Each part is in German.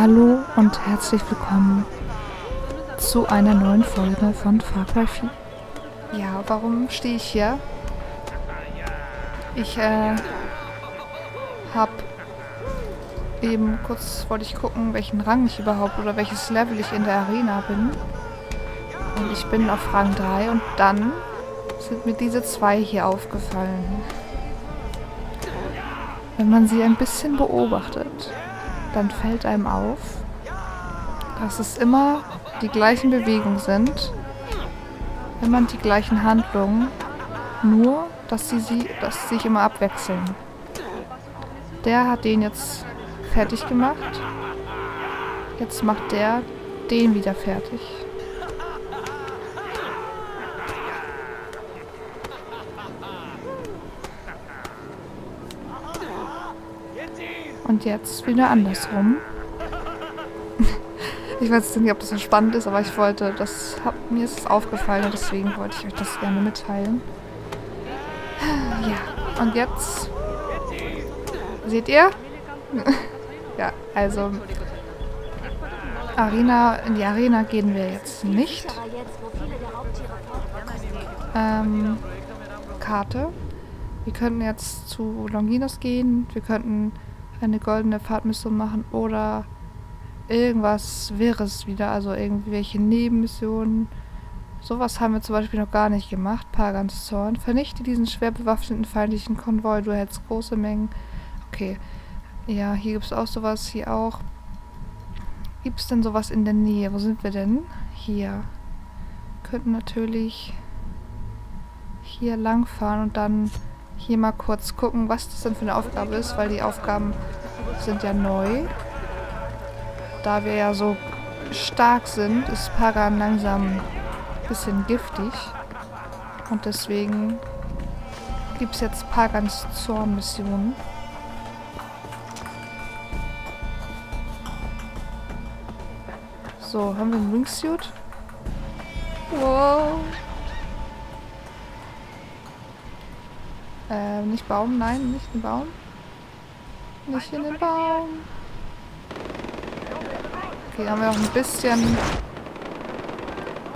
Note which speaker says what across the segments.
Speaker 1: Hallo und herzlich willkommen zu einer neuen Folge von Far Cry 4. Ja, warum stehe ich hier? Ich äh, hab eben kurz wollte ich gucken, welchen Rang ich überhaupt oder welches Level ich in der Arena bin. Und ich bin auf Rang 3 und dann sind mir diese zwei hier aufgefallen. Wenn man sie ein bisschen beobachtet, dann fällt einem auf, dass es immer die gleichen Bewegungen sind, man die gleichen Handlungen, nur dass sie, sie dass sie sich immer abwechseln. Der hat den jetzt fertig gemacht. Jetzt macht der den wieder fertig. Und jetzt wieder andersrum. ich weiß nicht, ob das so spannend ist, aber ich wollte, das hab, mir ist es aufgefallen und deswegen wollte ich euch das gerne mitteilen. Ja, und jetzt seht ihr? ja, also Arena, in die Arena gehen wir jetzt nicht. Ähm, Karte. Wir könnten jetzt zu Longinus gehen. Wir könnten eine goldene Fahrtmission machen oder irgendwas Wirres wieder, also irgendwelche Nebenmissionen. Sowas haben wir zum Beispiel noch gar nicht gemacht. Pagans Zorn. Vernichte diesen schwer bewaffneten feindlichen Konvoi. Du hältst große Mengen. Okay. Ja, hier gibt es auch sowas. Hier auch. Gibt es denn sowas in der Nähe? Wo sind wir denn? Hier. Könnten natürlich hier lang fahren und dann hier mal kurz gucken, was das denn für eine Aufgabe ist, weil die Aufgaben sind ja neu. Da wir ja so stark sind, ist Pagan langsam ein bisschen giftig. Und deswegen gibt es jetzt Pagans Zorn-Missionen. So, haben wir einen Wingsuit? Wow. Äh, nicht Baum, nein, nicht ein Baum. Nicht in den Baum. Okay, haben wir auch ein bisschen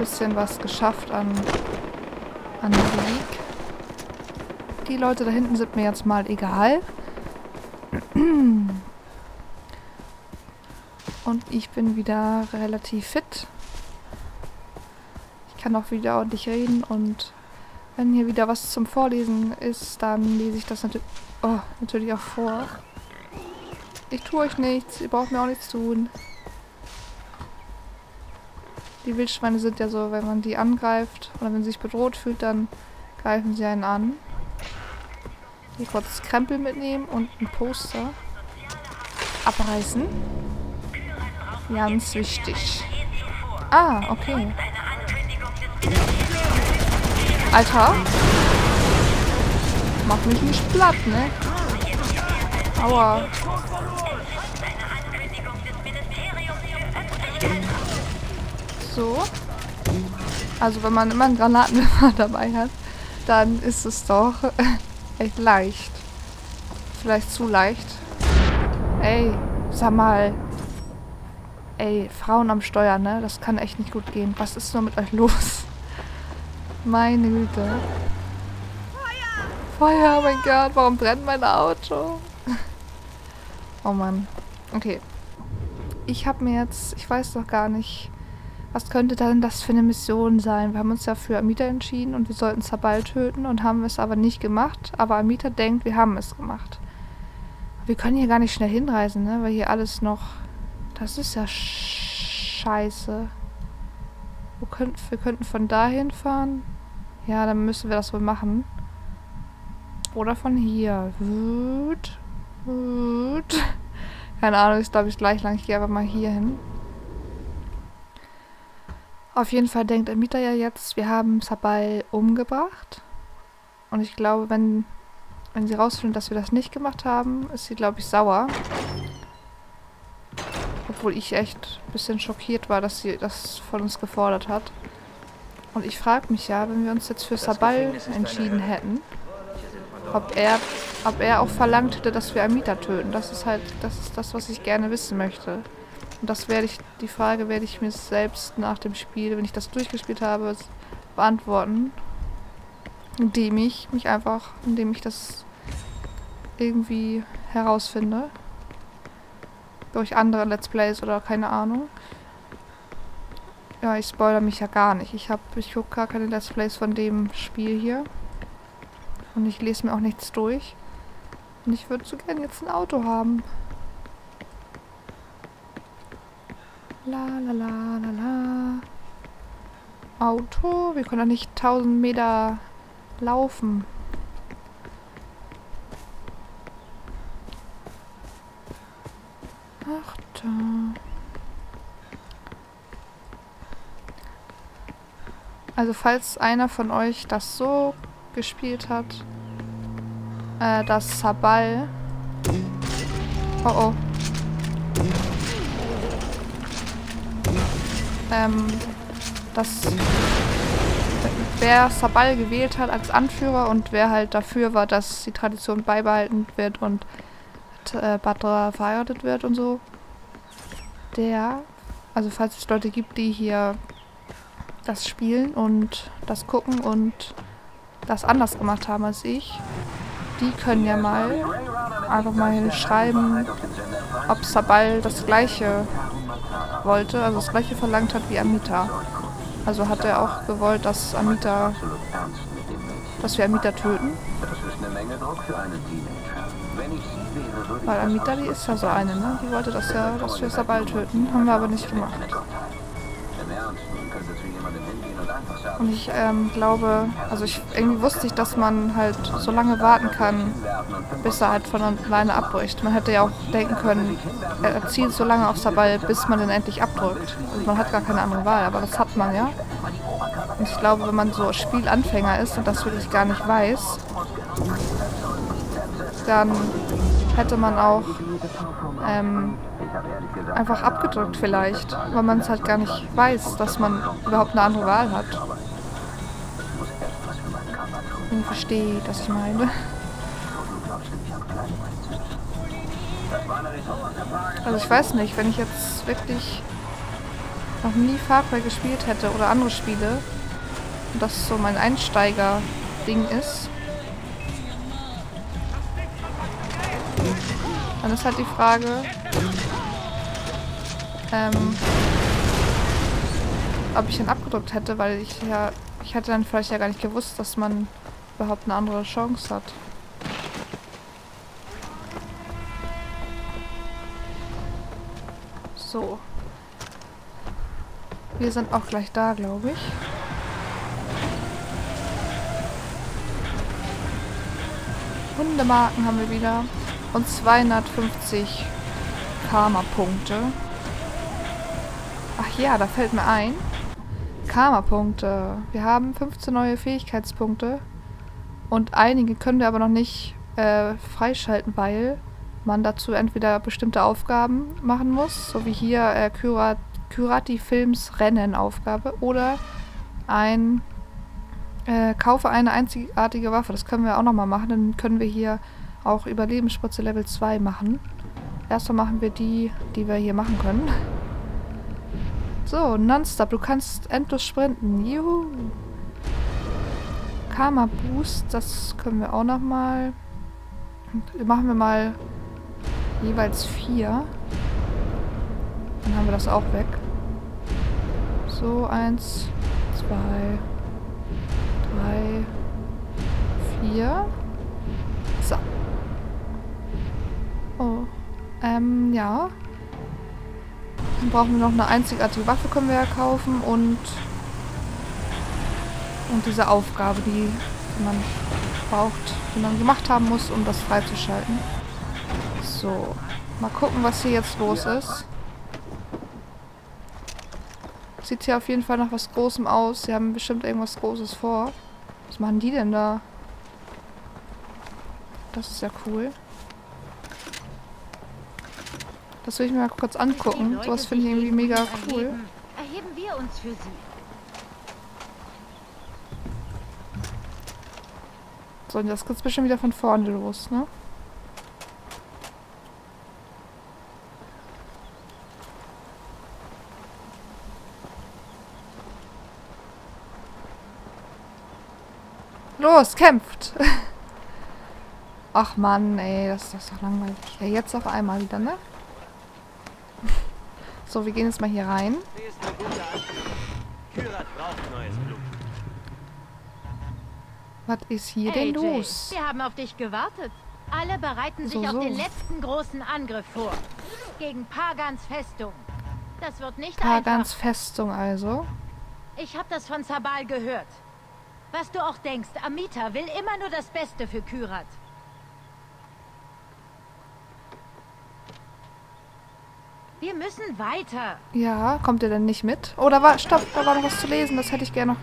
Speaker 1: bisschen was geschafft an an Sieg. Die Leute da hinten sind mir jetzt mal egal. Und ich bin wieder relativ fit. Ich kann auch wieder ordentlich reden und wenn hier wieder was zum Vorlesen ist, dann lese ich das natürlich, oh, natürlich auch vor. Ich tue euch nichts, ihr braucht mir auch nichts tun. Die Wildschweine sind ja so, wenn man die angreift oder wenn sie sich bedroht fühlt, dann greifen sie einen an. Hier kurz Krempel mitnehmen und ein Poster. Abreißen. Ganz wichtig. Ah, okay. Alter. Mach mich nicht platt, ne? Aua. So. Also wenn man immer einen Granatenwerfer dabei hat, dann ist es doch echt leicht. Vielleicht zu leicht. Ey, sag mal. Ey, Frauen am Steuer, ne? Das kann echt nicht gut gehen. Was ist nur mit euch los? Meine Güte. Feuer! Feuer, mein Gott, warum brennt mein Auto? oh Mann. Okay. Ich habe mir jetzt, ich weiß doch gar nicht, was könnte dann das für eine Mission sein? Wir haben uns ja für Amita entschieden und wir sollten Sabal töten und haben es aber nicht gemacht. Aber Amita denkt, wir haben es gemacht. Wir können hier gar nicht schnell hinreisen, ne? Weil hier alles noch... Das ist ja scheiße. Wo könnt, wir könnten von dahin fahren. Ja, dann müssen wir das wohl machen. Oder von hier. Wut. Wut. Keine Ahnung, ist glaube ich gleich lang. Ich gehe einfach mal hier hin. Auf jeden Fall denkt Amita ja jetzt, wir haben Sabal umgebracht. Und ich glaube, wenn, wenn sie rausfinden, dass wir das nicht gemacht haben, ist sie, glaube ich, sauer. Obwohl ich echt ein bisschen schockiert war, dass sie das von uns gefordert hat. Und ich frage mich ja, wenn wir uns jetzt für Sabal entschieden hätten, ob er, ob er auch verlangt hätte, dass wir Amita töten. Das ist halt, das ist das, was ich gerne wissen möchte. Und das werde ich, die Frage werde ich mir selbst nach dem Spiel, wenn ich das durchgespielt habe, beantworten. Indem ich mich einfach, indem ich das irgendwie herausfinde. Durch andere Let's Plays oder keine Ahnung. Ja, ich spoilere mich ja gar nicht. Ich habe, ich gucke gar keine Let's Plays von dem Spiel hier. Und ich lese mir auch nichts durch. Und ich würde so gerne jetzt ein Auto haben. La la la la la. Auto? Wir können doch nicht 1000 Meter laufen. Ach da. Also falls einer von euch das so gespielt hat, äh, das Sabal. Oh oh. Ähm, das wer Sabal gewählt hat als Anführer und wer halt dafür war, dass die Tradition beibehalten wird und äh, Badra verheiratet wird und so. Der, also falls es Leute gibt, die hier das spielen und das gucken und das anders gemacht haben als ich, die können ja mal einfach mal schreiben, ob Sabal das gleiche wollte, also das gleiche verlangt hat wie Amita. Also hat er auch gewollt, dass Amita, dass wir Amita töten. Weil Amita, die ist ja so eine, ne? Die wollte das ja, dass wir Sabal töten. Haben wir aber nicht gemacht. Und ich ähm, glaube, also ich irgendwie wusste ich, dass man halt so lange warten kann, bis er halt von alleine abbricht. Man hätte ja auch denken können, er zielt so lange auf Sabal, bis man den endlich abdrückt. Also man hat gar keine andere Wahl, aber das hat man ja. Und ich glaube, wenn man so Spielanfänger ist und das wirklich gar nicht weiß, dann hätte man auch ähm, einfach abgedrückt vielleicht, weil man es halt gar nicht weiß, dass man überhaupt eine andere Wahl hat. Ich verstehe, was ich meine. Also ich weiß nicht, wenn ich jetzt wirklich noch nie Far gespielt hätte oder andere Spiele und das so mein Einsteiger-Ding ist, dann ist halt die Frage, ähm, ob ich ihn abgedrückt hätte, weil ich ja, ich hätte dann vielleicht ja gar nicht gewusst, dass man überhaupt eine andere Chance hat. So. Wir sind auch gleich da, glaube ich. Hundemarken haben wir wieder. Und 250 Karma-Punkte. Ach ja, da fällt mir ein. Karma-Punkte. Wir haben 15 neue Fähigkeitspunkte. Und einige können wir aber noch nicht äh, freischalten, weil man dazu entweder bestimmte Aufgaben machen muss, so wie hier äh, Kyrat Kyrati Films Rennen Aufgabe, oder ein äh, kaufe eine einzigartige Waffe. Das können wir auch nochmal machen. Dann können wir hier auch Überlebensspritze Level 2 machen. Erstmal machen wir die, die wir hier machen können. So, Nonstop. Du kannst endlos sprinten. Juhu. Karma Boost, das können wir auch nochmal. Machen wir mal jeweils vier. Dann haben wir das auch weg. So, eins, zwei, drei, vier. So. Oh. Ähm, ja. Dann brauchen wir noch eine einzigartige Waffe, können wir ja kaufen und und diese Aufgabe, die, die man braucht, die man gemacht haben muss, um das freizuschalten. So, mal gucken, was hier jetzt los ist. Sieht hier auf jeden Fall nach was Großem aus. Sie haben bestimmt irgendwas Großes vor. Was machen die denn da? Das ist ja cool. Das will ich mir mal kurz angucken. Sowas finde ich irgendwie mega cool. Erheben wir uns für sie. So, und das geht's bestimmt wieder von vorne los, ne? Los, kämpft! Ach man, ey, das ist doch langweilig. Ja, jetzt auf einmal wieder, ne? So, wir gehen jetzt mal hier rein. Hier ist eine braucht neues Blut. Was ist hier
Speaker 2: hey,
Speaker 1: denn los?
Speaker 2: Jay, wir haben auf dich gewartet. Alle bereiten sich so, auf den letzten großen Angriff vor. Gegen Pagans Festung. Das wird nicht
Speaker 1: Pagans
Speaker 2: einfach.
Speaker 1: Festung also.
Speaker 2: Ich habe das von Sabal gehört. Was du auch denkst, Amita will immer nur das Beste für Kyrat. Wir müssen weiter.
Speaker 1: Ja, kommt ihr denn nicht mit? Oh, da war, stopp, da war noch was zu lesen. Das hätte ich gerne noch.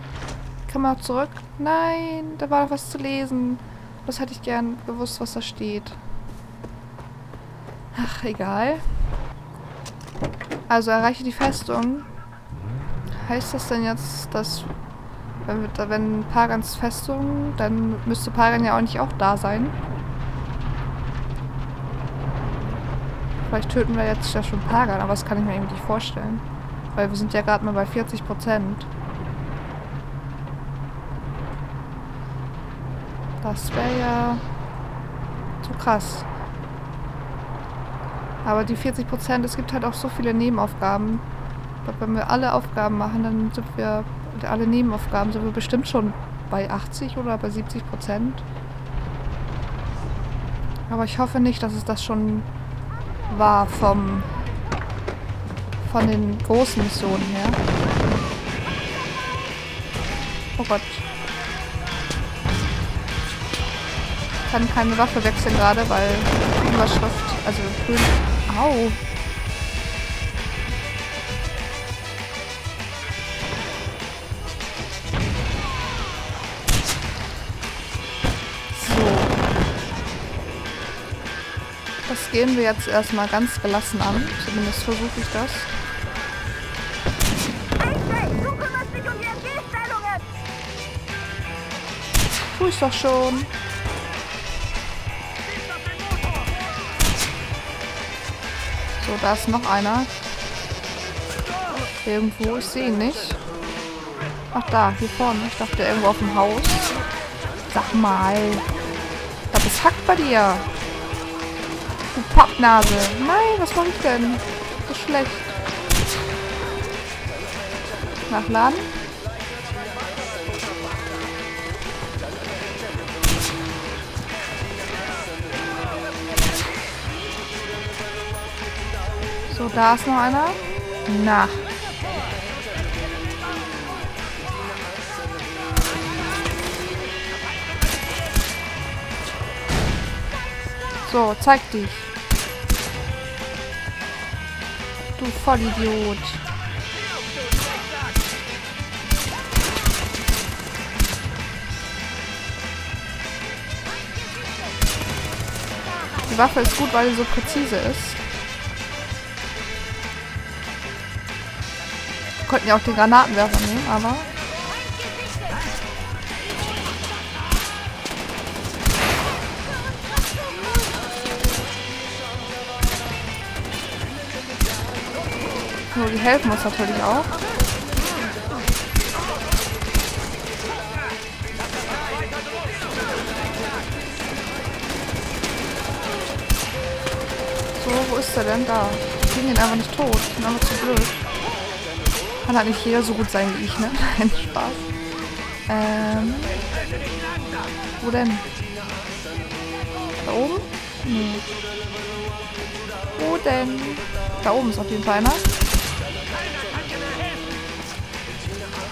Speaker 1: Kann man auch zurück? Nein, da war noch was zu lesen. Das hätte ich gern gewusst, was da steht. Ach, egal. Also erreiche die Festung. Heißt das denn jetzt, dass wenn, wenn Pagans Festung, dann müsste Pagan ja auch nicht auch da sein. Vielleicht töten wir jetzt ja schon Pagan, aber das kann ich mir irgendwie nicht vorstellen. Weil wir sind ja gerade mal bei 40 Prozent. Das wäre ja zu krass. Aber die 40 Prozent, es gibt halt auch so viele Nebenaufgaben. Ich glaube, wenn wir alle Aufgaben machen, dann sind wir, alle Nebenaufgaben, sind wir bestimmt schon bei 80 oder bei 70 Prozent. Aber ich hoffe nicht, dass es das schon war vom von den großen Missionen her. Oh Gott. Kann keine Waffe wechseln gerade, weil Überschrift, also grün. Au. Das gehen wir jetzt erstmal ganz gelassen an. Zumindest versuche ich das. Tu ich doch schon. So, da ist noch einer. Irgendwo, ich sehe ihn nicht. Ach da, hier vorne. Ich dachte irgendwo auf dem Haus. Sag mal. Das ist hackt bei dir. Du Pappnase. Nein, was mache ich denn? So schlecht. Nachladen. So, da ist noch einer. Na. So, zeig dich. Du Vollidiot. Die Waffe ist gut, weil sie so präzise ist. Wir könnten ja auch den Granatenwerfer nehmen, aber Nur die helfen uns natürlich auch. So, wo ist der denn? Da. Ich kriegen ihn einfach nicht tot. Ich bin einfach zu blöd. Kann halt nicht jeder so gut sein wie ich, ne? Nein, Spaß. Ähm. Wo denn? Da oben? Nee. Wo denn? Da oben ist auf jeden Fall einer.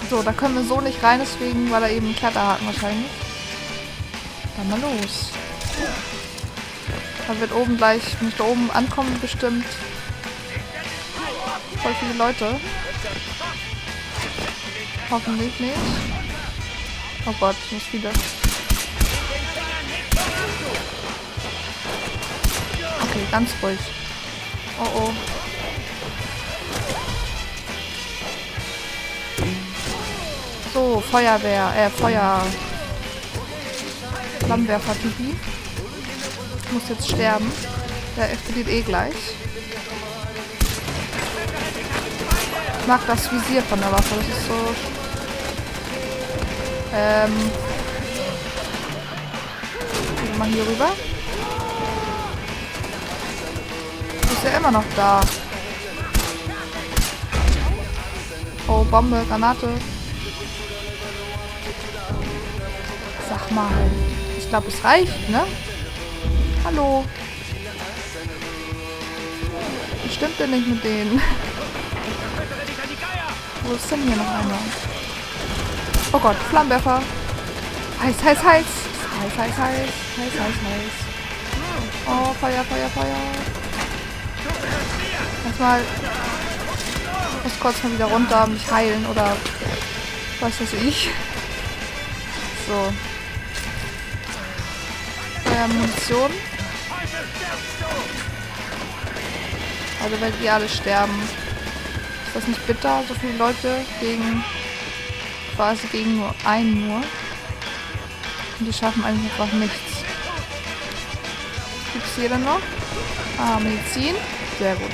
Speaker 1: So, da können wir so nicht rein, deswegen war da eben ein Kletterhaken wahrscheinlich. Dann mal los. Da wird oben gleich, wenn ich da oben ankommen, bestimmt voll viele Leute. Hoffentlich nicht. Oh Gott, ich muss wieder. Okay, ganz ruhig. Oh oh. So, Feuerwehr, äh, Feuer. Flammenwerfer-Typi. Muss jetzt sterben. Der explodiert eh gleich. Ich mag das Visier von der Waffe. Das ist so... Ähm... mal hier rüber. Ist ja immer noch da. Oh, Bombe, Granate. Sag mal. Ich glaube, es reicht, ne? Hallo. Was stimmt denn nicht mit denen? Wo ist denn hier noch einer? Oh Gott, Flammenwerfer. Heiß, heiß, heiß. Heiß, heiß, heiß. Heiß, heiß, heiß. Oh, Feuer, Feuer, Feuer. Erstmal. Ich muss kurz mal wieder runter, mich heilen oder was weiß ich. So. Feuer, Munition. Also wenn die alle sterben. Ist das nicht bitter? So viele Leute gegen quasi gegen nur einen nur. Und die schaffen einfach nichts. Gibt es hier denn noch? Ah, Medizin. Sehr gut.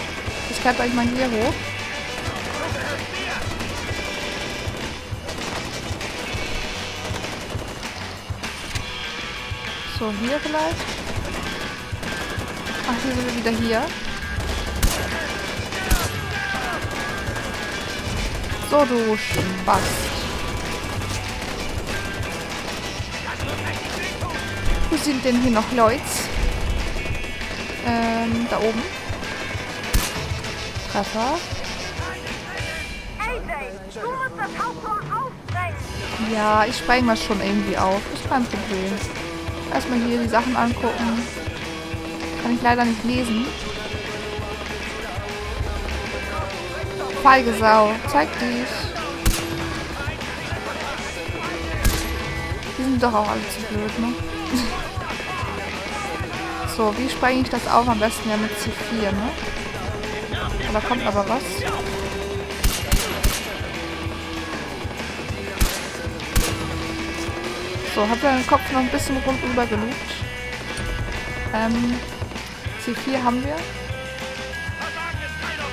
Speaker 1: Ich kletter euch mal hier hoch. So, hier vielleicht. Ach, hier sind wir wieder hier. So, du Spast. Sind denn hier noch Leute? Ähm, da oben. Treffer. Ja, ich spreng das schon irgendwie auf. Ist kein Problem. Erstmal hier die Sachen angucken. Kann ich leider nicht lesen. Feige Sau. Zeig dich. Die sind doch auch alle zu blöd, ne? so, wie sprenge ich das auf? Am besten ja mit C4, ne? Da kommt aber was. So, hat er den Kopf noch ein bisschen rundüber gelugt. Ähm, C4 haben wir.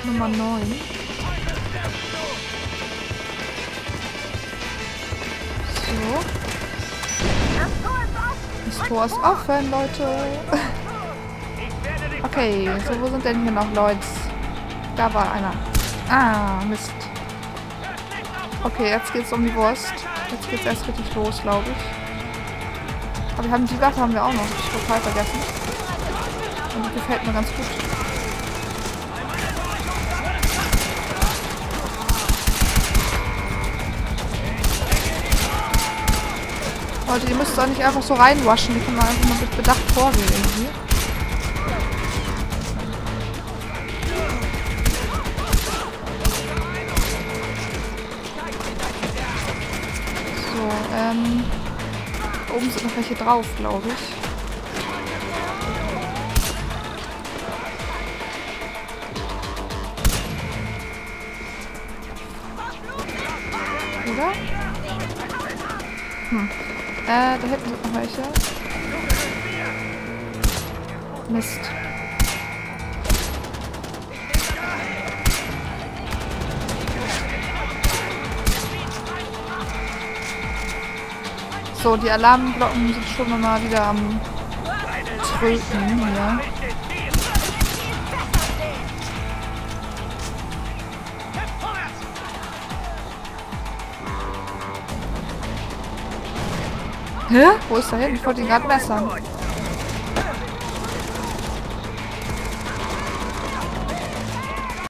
Speaker 1: Nummer 9. So. Das Tor ist offen, Leute. Okay, so wo sind denn hier noch Leute? Da war einer. Ah, Mist. Okay, jetzt geht's um die Wurst. Jetzt geht's erst richtig los, glaube ich. Aber wir haben die Waffe haben wir auch noch. Ich total vergessen. Und die gefällt mir ganz gut. Leute, ihr müsst doch nicht einfach so reinwaschen. Die können einfach mal mit Bedacht vorgehen irgendwie. Ähm... Oben sind noch welche drauf, glaube ich. Oder? Hm. Äh, da hinten sind noch welche. Mist. So, die Alarmglocken sind schon mal wieder am Tröten hier. Hä? Wo ist er hin? Ich wollte ihn gerade messern.